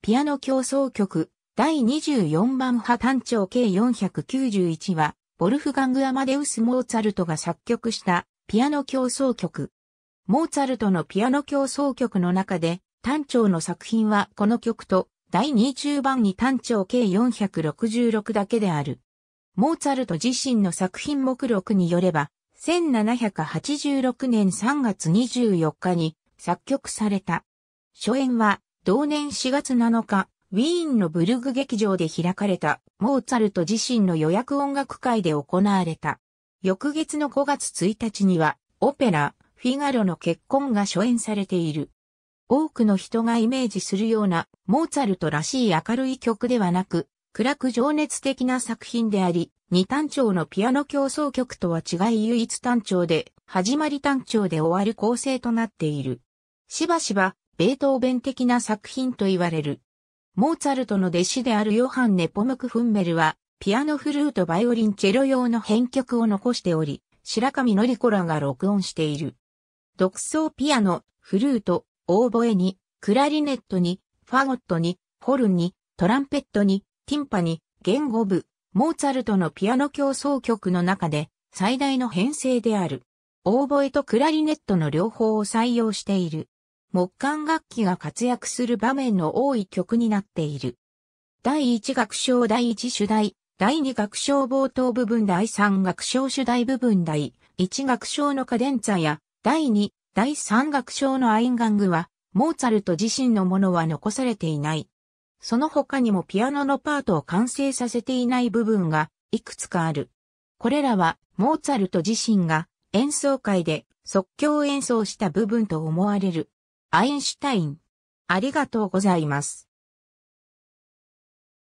ピアノ競争曲第24番派単調計491は、ボルフガング・アマデウス・モーツァルトが作曲したピアノ競争曲。モーツァルトのピアノ競争曲の中で、単調の作品はこの曲と第20番に単調計466だけである。モーツァルト自身の作品目録によれば、1786年3月24日に作曲された。初演は同年4月7日、ウィーンのブルグ劇場で開かれたモーツァルト自身の予約音楽会で行われた。翌月の5月1日には、オペラ、フィガロの結婚が初演されている。多くの人がイメージするようなモーツァルトらしい明るい曲ではなく、暗く情熱的な作品であり、二単調のピアノ競争曲とは違い唯一単調で、始まり単調で終わる構成となっている。しばしば、ベートーベン的な作品と言われる。モーツァルトの弟子であるヨハンネ・ポムク・フンメルは、ピアノフルート、バイオリン、チェロ用の編曲を残しており、白上のりこらが録音している。独奏ピアノ、フルート、オーボエに、クラリネットに、ファゴットに、ホルンに、トランペットに、ティンパに、言語部、モーツァルトのピアノ競争曲の中で最大の編成である。オーボエとクラリネットの両方を採用している。木管楽器が活躍する場面の多い曲になっている。第1楽章第1主題、第2楽章冒頭部分第3楽章主題部分第1楽章のカデンツァや第2、第3楽章のアインガングは、モーツァルト自身のものは残されていない。その他にもピアノのパートを完成させていない部分がいくつかある。これらはモーツァルト自身が演奏会で即興演奏した部分と思われる。アインシュタイン。ありがとうございます。